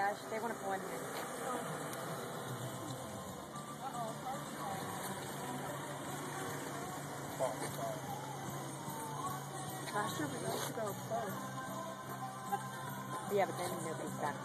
Dash. They want to pull in here. Last year we used to go close. Yeah, but then nobody's back.